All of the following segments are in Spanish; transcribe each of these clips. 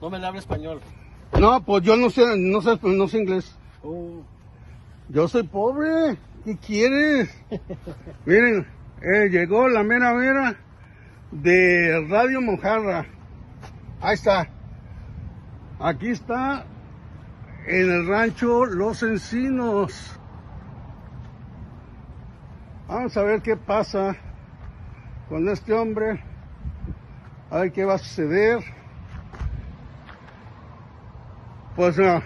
No me habla español. No, pues yo no sé, no sé, no sé inglés. Oh, Yo soy pobre. ¿Qué quieres? Miren, eh, llegó la mera mera de Radio Mojarra. Ahí está. Aquí está en el rancho Los Encinos. Vamos a ver qué pasa con este hombre. A ver qué va a suceder. Pues no.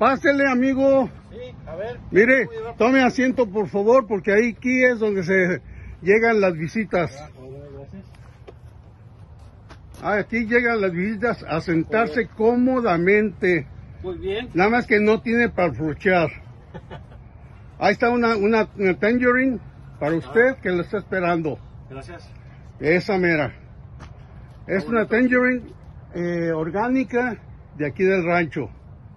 Pásele, amigo. sí, a ver. Mire, tome asiento por favor, porque ahí aquí es donde se llegan las visitas. Ah, gracias. Ah, Aquí llegan las visitas a sentarse cómodamente. Muy bien. Nada más que no tiene para flochear. Ahí está una, una, una tangerine para usted que lo está esperando. Gracias. Esa mera. Es una tangerine eh, orgánica de aquí del rancho.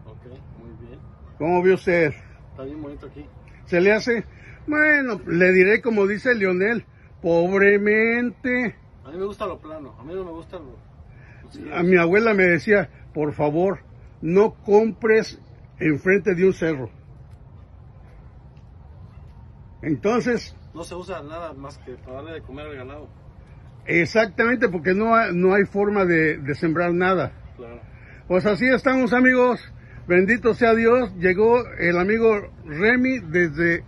Ok, muy bien. ¿Cómo ve usted? Está bien bonito aquí. Se le hace, bueno, le diré como dice Lionel, pobremente. A mí me gusta lo plano. A mí no me gusta lo... sí, A mi abuela me decía, por favor, no compres enfrente de un cerro. Entonces, No se usa nada más que para darle de comer al ganado. exactamente porque no, no hay forma de, de sembrar nada. Claro. Pues así estamos amigos, bendito sea Dios, llegó el amigo Remy desde,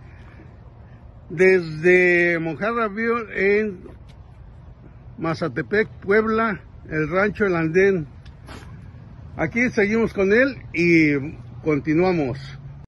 desde Mojarra en Mazatepec, Puebla, el rancho El Andén. Aquí seguimos con él y continuamos.